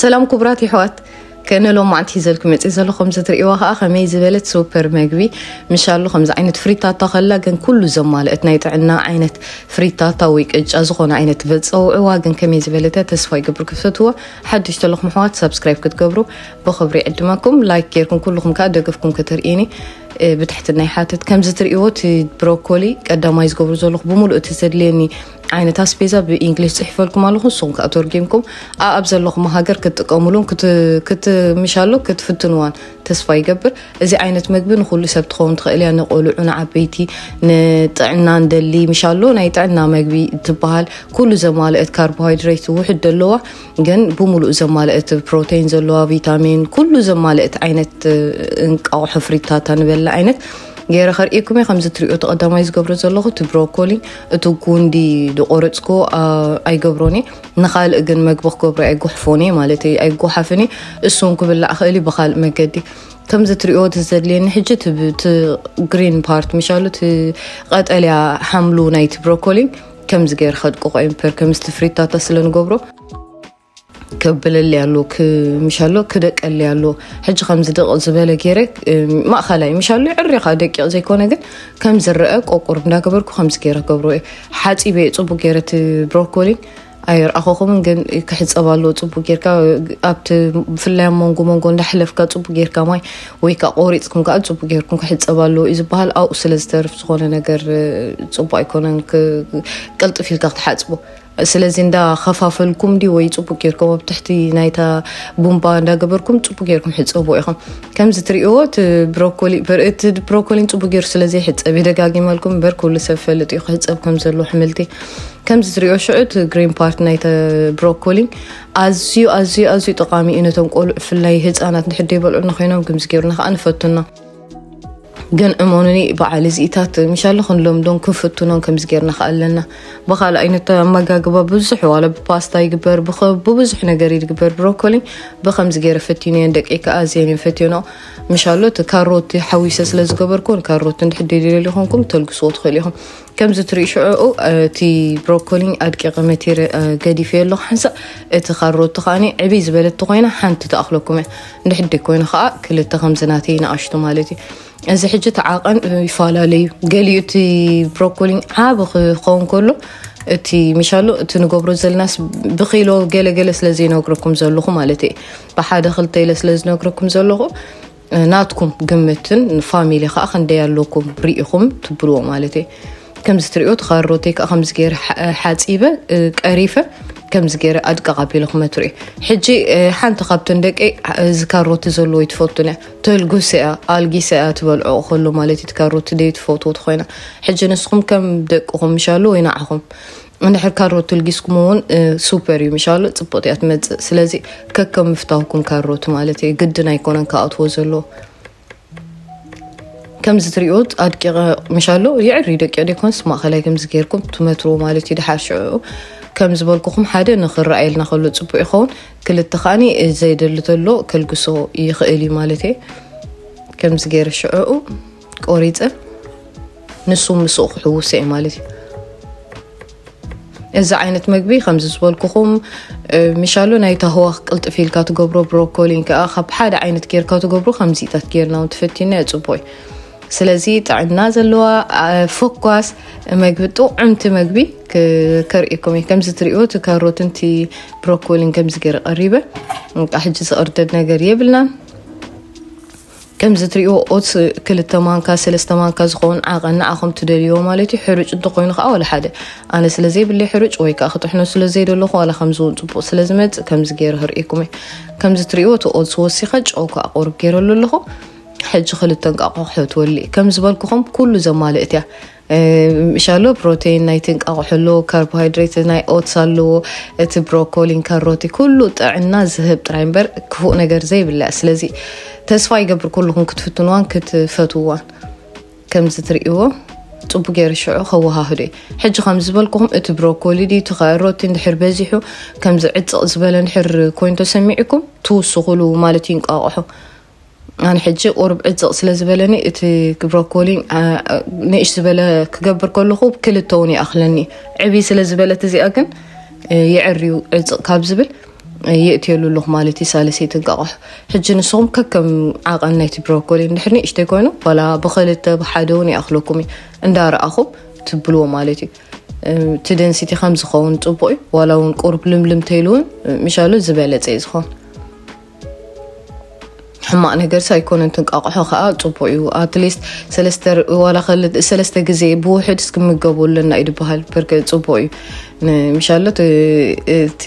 ሰላም ክቡራት ኣሕዋት ከነሎም መዓንቲ ዘልኩም መፅእ ዘለኹም ዝትርእይዋ ከዓ ከመይ ዝበለት ሱፐር መግቢ ምሻሉ ከምዚ ዓይነት ፍሪታታ ከላ ግን ኩሉ ዘማልአት ናይ ጥዕና ዓይነት ፍሪታታ ወይ ቅጫ ዝኾነ ዓይነት በፀውዕዋ ግን ከመይ ዝበለተ ተስፋ ይገብር ክፍተትዎ ሓድሽ ተለኹም ኣሕዋት ሰብስክራይብ ክትገብሩ ብክብሪ ይዕድመኩም ላይክ ጌርኩም ኩልኩም ከዓ ደገፍኩም ክትርእይኒ بتحت ناي حاتت كم زتر إيوتي بروكولي قد ما يزقبر زلخ بمول أتزدليني عينة تاسبيزا بإنجليش صحيفة لكم ألوخن صون كأتور جيمكم أبزل لكم هاجر كت أمولون كت كت مشالو كت فتنوان تسفى يقبر إذا عينة مقبن نقول سبت خوم تخيلي أنا أقول أنا عبيتي نتعنا ندلي مشالو نيتعنا مقبي تبهال كل زمالة كربوهيدرات واحد دلوع جن بمول زمالة بروتين زلوع فيتامين كل زمالة عينة أو حفريتات نبلع ዘላ ዓይነት ገይረ ከርእኩመ ከምዝትሪኦ ተቐዳማይ ዝገብሮ ዘለኹ እቲ ብሮኮሊ እቲ ጉንዲ ዝቆረፅኮ ኣይገብሮን እየ ንካልእ ግን መግቢ ክገብሮ ኣይጓሕፎን እየ ማለት እዩ ኣይጓሓፍን እየ እሱን ክብላዕ ክእል ብካልእ መገዲ ከምዚ ትሪኦ ትዘድልየኒ ሕጂ እቲ ግሪን ፓርት ምሻሉ እቲ ቀጠልያ ሓምሉ ናይቲ ብሮኮሊ ከምዚ ገይር ከድቁቆ ኢምፐር ከምዝቲ ፍሪታታ ስለንገብሮ ከብለል ያሎ ምሻሎ ክደቀል ያሎ ሕጂ ከም ዝደቕ ዝበለ ገይረ ማእኸላይ ምሻሎ ዕሪኻ ደቂቕ ዘይኮነ ግን ከም ዝረአ ቆቁር እንዳገበርኩ ከምዚ ገይረ ገብሮ እየ ሓፂበ ፅቡቅ ገይረ እቲ ብሮኮሊን ኣይረኣኸኹምን ግን ክሕፀብ ኣለዎ ፅቡቅ ጌርካ ኣብቲ ብፍላይ መንጎ መንጎ እንዳሕለፍካ ፅቡቅ ጌርካ ማይ ወይ ከዓ ቆሪፅኩም ከዓ ፅቡቅ ጌርኩም ክሕፀብ ኣለዎ እዩ ዝበሃል ኣብኡ ስለ ዝተርፍ ዝኾነ ነገር ፅቡቅ ኣይኮነን ቅልጥፍ ኢልካ ክትሓፅቦ ስለዚ እንዳኸፋፈልኩም ድዩ ወይ ፅቡቅ ጌርኩም ኣብ ትሕቲ ናይታ ቡምባ እንዳገበርኩም ፅቡቅ ጌርኩም ሕፀቡ ኢኹም ከምዚ ትሪእዎ እቲ ብሮኮሊን ፅቡቅ ጌሩ ስለዘ ሕፀብ የደጋጊመልኩም እምበር ኩሉ ሰብ ፈልጥ እዩ ክሕፀብ ከም ዘሎ ኣሕምልቲ ከምዚ ትሪኦ ሽዑ እቲ ግሪን ፓርት ናይተ ብሮኮሊ ኣዝዩ ኣዝዩ ኣዝዩ ጠቃሚ እዩ ነቶም ቆልዑ ብፍላይ ህፃናት ንሕደ ይበልዑ ንኮይኖም ከምዚ ገይሩና ከዓ ንፈቱና ገን እመኑኒ በዓል እዚኢታት ምሻለ ክንለምዶን ክንፍትኖን ከም ዝጌርና ኸ ኣለና ብኻልእ ዓይነት ኣመጋግባ ብዙሕ ዋላ ብፓስታ ይግበር ብብዙሕ ነገር ይግበር ብሮኮሊ ብከምዚ ገይረ ፈትዩንእየን ደቂ ከዓ እዝየን እየን ፈትዩኖ ምሻሎ እቲ ካሮት ሓዊሰ ስለ ዝገበርኩን ካሮት እንድሕደድልየሉ ይኹንኩም ተልግስዎ ትኽእሉ ኢኹም كم زتري شعو آه، تي بروكولي أدكي قمتير آه، قدي في اللو حنسا اتخارو آه، تخاني عبي زبالة تخوينا حان تتأخلو كومي نحن خاء كل التخمزناتينا عشتو مالتي إذا حجة عاقا يفالا لي قال يوتي بروكولي عابق خون كله تي مشالو تنقو برو زلناس بخيلو قال قال سلازين وكركم زلوخو مالتي بحادة خلطي لسلازين وكركم زلوخو ناتكم قمتن فاميلي خاخن ديالوكم بريئكم تبروو مالتي ከም ዝትሪኦ ትኻሮተይ ከዓ ከም ዝገይረ ሓፂበ ቀሪፈ ከም ዝገይረ ኣድቂ ቃቢሉ ክመትሪኦ ሕጂ ሓንቲ ካብተን ደቂ እዚ ካሮቲ ዘለዎ ይትፈቱን እያ ተልጉስ እያ ኣልጊስ እያ ትበልዖ ከሎ ማለት እዩ ካሮቲ ደይ ትፈትዎት ኮይና ሕጂ ንስኹም ከም ደቅኹም ምሻሉ ወይ ንዓኹም እንድሕር ካሮት ልጊስኩም እውን ሱፐር እዩ ምሻሉ ፅቡቅ እያ ትመፅእ ስለዚ ከከም ምፍታውኩም ካሮት ማለት እዩ ግድን ኣይኮነን ክኣትዎ ዘለዎ كم زتريو ادك مشالو يعري يعني دك يعني كون سما خلي كم زكيركم تمترو مالتي دحاشو كم زبالكم حدا نخر رأي لنا خلو تبو يخون كل التخاني زي دلتلو كل قصو يخيلي مالتي كم زكير شعو كوريتا نسو مسو حوسي مالتي إذا عينت مقبي خمس زبالكم آه، مشالو نايتا هو قلت في الكاتو قبرو بروكولين كأخب حدا عينت كير كاتو قبرو خمسي تاتكير ناو تفتي نايتو بوي ስለዚ ጥዕና ዘለዋ ፎኳስ መግቢ ጥዑምቲ መግቢ ከርእኩም እየ ከምዚ ትሪእዮ እቲ ካሮትን እቲ ብሮኮሊን ከምዚ ገይረ ቀሪበ ቃ ሕጂ ዝቕርደድ ነገር የብልና ከምዚ ትሪእዎ ኦት ክልተ ማንካ ሰለስተ ማንካ ዝኸውን ዓቐና ኣኹም ትደልዮ ማለት እዩ ሕሩጭ እንተኮይኑ ከዓ ወላ ሓደ ኣነ ስለዘይብለይ ሕሩጭ ወይ ከዓ ክጥሕኖ ስለዘይደለኹ ዋላ ከምዝውን ፅቡቅ ስለዝመፅእ ከምዚ ገይረ ክርእኩም እየ ከምዚ ትሪእዎ እቲ ኦት ዝወሲኸ ጨው ከዓ ቁርብ ገይረሉ ኣለኹ حج خلو تنق أقو حوت ولي كم زبال كخم كل زمال إتيا إيه، شالو بروتين نايتنق أقو حلو كربوهيدرات ناي أوت سالو إت بروكولي كاروتي كل تعنا زهب ترينبر كفو نجار زي بالله أسلزي تسوي قبل كلهم كتفتون وان كتفتوان كم زتريقوه تبو غير شعو خو هاهدي حج خمس بالكم ات بروكولي دي تغير روتين دحر بازيحو كم زعت زبالا نحر كوينتو سميعكم تو سغلو مالتين قاقحو ኣነ ሕጂ ቁርብ ዕፅቕ ስለ ዝበለኒ እቲ ብሮኮሊ ንእሽ ዝበለ ክገብር ከለኹ ክልተ እውን ይኣኽለኒ ዕብይ ስለ ዝበለት እዚኣ ግን ይዕርዩ ዕፅቕ ካብ ዝብል ይእትየሉ ኣለኹ ማለት እዩ ሳለሰይቲ ንቃቑሑ ሕጂ ንስኹም ከከም ዓቐል ናይቲ ብሮኮሊ እንድሕርኒ እሽተይ ኮይኑ ዋላ ብክልተ ብሓደ እውን ይኣኽለኩም እዩ እንዳረኣኹም ትብልዎ ማለት እዩ እቲ ደንሲቲ ከም ዝኸውን ፅቡቅ እዩ ዋላ እውን ቁርብ ልምልምተይሉ እውን ምሻሉ ዝበለፀ እዩ ዝኸውን ሕማቕ ነገር ሳይኮነን ትንቃቕሖ ከዓ ፅቡቅ እዩ ኣትሊስት ሰለስተ ግዜ ብውሕድ እስክምገበሉና እዩ ድበሃል ብርገ ፅቡቅ እዩ ምሻሎ እቲ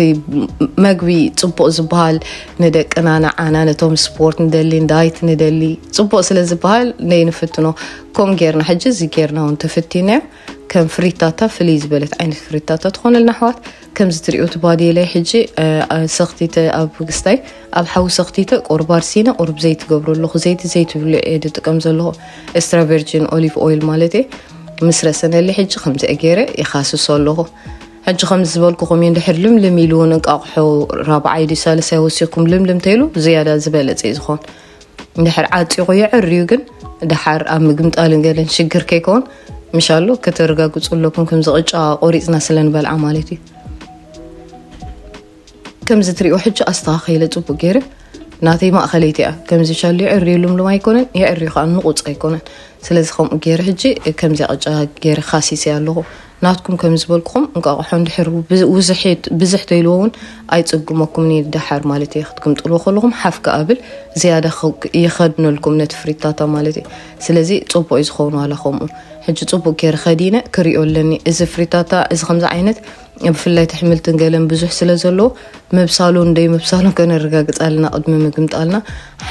መግቢ ፅቡቅ ዝበሃል ንደቅና ንዓና ነቶም ስፖርት ንደሊ እንዳይት ንደሊ ፅቡቅ ስለ ዝበሃል ነይ ንፍትኖ ከም ጌርና ሕጂ እዚ ጌርና እውን ተፍቲነ كم فريتاتا فلي زبلت عين فريتاتا تخون النحوات كم زتريو تبادي لي حجي آه، آه، سختيتا آه، ابوكستاي اب حو سختيتا قربار سينا قرب زيت قبرو لو زيت زيت بلو ايد تقم زلو استرا فيرجن اوليف اويل مالتي مصر سنة اللي حج خمسة أجيرة يخاصو صولو حج خمسة زبالكو خمين دحر لم لم يلونك أقحو رابع عيدي سالسة وسيقوم لم لم تيلو زيادة زبالة زيزخون دحر عاد سيقو يعر يوغن ድሓር ኣብ ምግምጣልን ገለን ሽግር ከይከውን ምሻሉ ከተረጋግፁ ኣለኩም ከምዚ ቅጫ ቆሪፅና ስለንበልዓ ማለት እዩ ከምዚ ትሪኦ ሕጂ ኣስተኻኸለ ፅቡቅ ገይረ ናተይ ማእኸለይቲ እያ ከምዚ ሻሉ ዕርየሉምሉም ኣይኮነን የዕርዩ ከዓ ንቁፅ ኣይኮነን ስለዚ ከምኡ ገይረ ሕጂ ከምዚ ቅጫ ገይረ ካሲስ ኣለኹ ናትኩም ከም ዝበልክኹም እንቋቑሖ እንድሕር ብዝሕ ተይልዎ እውን ኣይፅጉመኩምን ይዳሓር ማለት እየ ክትግምጥልዎ ከለኹም ሓፍ ከኣብል ዝያዳ ይኸድነልኩም ነቲ ፍሪታታ ማለት እዩ ስለዚ ፅቡቅ እዩ ዝኸውን ዋላ ከምኡ ሕጂ ፅቡቅ ገይረ ከዲነ ክሪኦ ኣለኒ እዚ ፍሪታታ እዚ ከምዚ ዓይነት ብፍላይ ኣሕምልትን ገለን ብዙሕ ስለ ዘለዎ ምብሳሉን እንደይ ምብሳሉን ከነረጋግፅ ኣለና ቅድሚ ምግምጣልና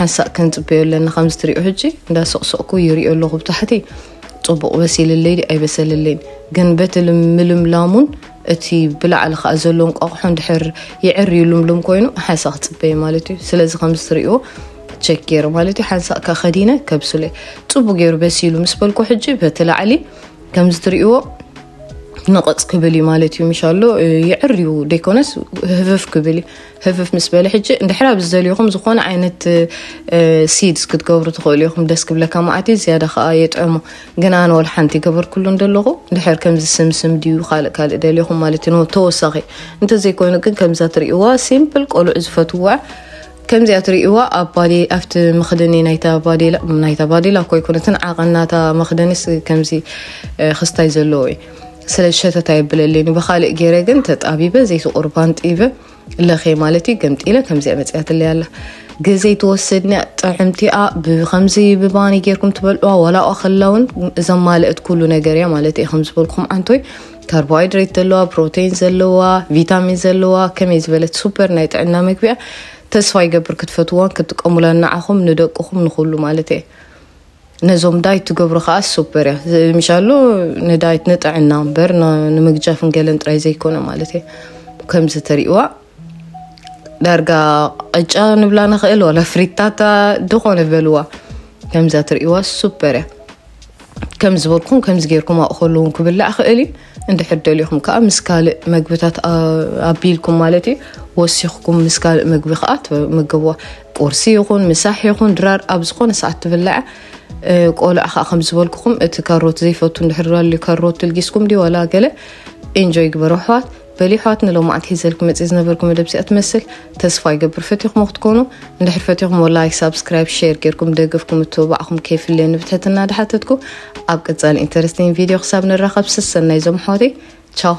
ሓሳእ ከንፅበዮ ኣለና ከምዚ ትሪኦ ሕጂ እንዳሰቕሰቕኩ ይሪኦ ኣለኹ ብታሕቲ ፅቡቕ በሲልለይ ኣይበሰልለይን ግን በቲ ምልምላሙን እቲ ብላዕሊ ከዓ ዘሎ እንቋቑሖ እንድሕር ይዕር ይልምሉም ኮይኑ ሓንሳ ክፅበይ ማለት እዩ ስለዚ ከምዝትሪእዮ ቸክ ገይሩ ማለት እዩ ሓንሳቕካ ከዲነ ከብስለ ፅቡቅ ገይሩ በሲሉ ምስ በልኩ ሕጂ በቲ ላዕሊ ከምዝትሪእዎ ነቐፅ ክብል እዩ ማለት እዩ ምሻሎ ይዕር እዩ ደይኮነስ ህፍፍ ክብል እዩ ህፍፍ ምስ በለ ሕጂ እንድሕራ ብዝደልዮኹም ዝኾነ ዓይነት ሲድስ ክትገብሩ ትኽእሉ ኢኹም ደስ ክብለካ ማዓት ዝያዳ ከዓ የጥዕሞ ግን ኣነ ወል ሓንቲ ይገበር ኩሉ እንደለኹ እንድሕር ከምዚ ስምስም ድዩ ካልእ ካልእ ደልዮኹም ማለት እዩ ተወሳኺ እንተዘይኮይኑ ግን ከምዛ ትርእዋ ሲምፕል ቆልዑ ዝፈትዋ ከምዚኣ ትርእዋ ኣብቲ መክደኒ ናይታ ባዴላ ኮይኮነትን ዓቐናታ መክደኒስ ከምዚ ክስታይ ዘለዎ እዩ ስለዝሸተታ የብለለኒ ብካልእ ገይረ ግን ተጣቢበ ዘይቲ ቁርባን ጢበ ለኸ ማለት እዩ ገምጢለ ከምዚኣ መፅያትለ ያላ ግዜ ትወስድኒያ ጥዕምቲኣ ብከምዚ ብባኒ ጌርኩም ትበልዕዋ ወላኣ ከላውን ዘማልአት ኩሉ ነገር እያ ማለት እየ ከምዝበልኩም ዓንቶይ ካርቦሃይድሬት ዘለዋ ፕሮቴይን ዘለዋ ቪታሚን ዘለዋ ከመይ ዝበለት ሱፐር ናይ ጥዕና ምግቢ እያ ተስፋ ይገብር ክትፈትዋን ክትጥቀሙላ ንዓኹም ንደቅኹም ንኩሉ ማለት እየ ነዞም ዳይት ትገብሩ ከዓ ሱፐር እያ ምሻሎ ንዳይት ንጥዕና እምበር ንምግጃፍን ገለን ጥራይ ዘይኮነ ማለት እየ ከምዚ ተሪእዋ ዳርጋ ቅጫ ንብላ ንኽእል ዋላ ፍሪታታ ድኾነ በልዋ ከምዛ ትሪእዋ ሱፐር እያ ከም ዝበልኩም ከምዚ ገይርኩም ኣቕኸሉ እውን ክብላዕ ክእል እዩ እንድሕር ደልኹም ከዓ ምስ ካልእ መግብታት ኣቢልኩም ማለት እዩ ወሲኽኩም ምስ ካልእ ምግቢ ከዓ ትምግብዎ ቁርሲ ይኹን ምሳሕ ይኹን ድራር ኣብ ዝኾነ ሰዓት ትብላዕ ቆልዓ ከዓ ከም ዝበልኩኹም እቲ ካሮት ዘይፈቱ እንድሕር ካሮት ትልጊስኩም ድዩ ወላ ገለ ኢንጆይ ግበር ኣሕዋት በሊ ኣሕዋትና ሎማዓንቲ ሒዘልኩም መፅእ ዝነበርኩም መደብሲኣ ትመስል ተስፋ ይገብር ፈቲኹሞ ክትኮኑ እንድሕር ፈቲኹሞ ላይክ ሳብስክራይብ ሼር ጌርኩም ደገፍኩም እትባዕኹም ከይፍለየ ንብትሕትና ዳሓተትኩ ኣብ ቀፃሊ ኢንተረስቲን ቪድዮ ክሳብ ንራኸብ ስሰናይ ዞም ኣሕዋተይ ቻው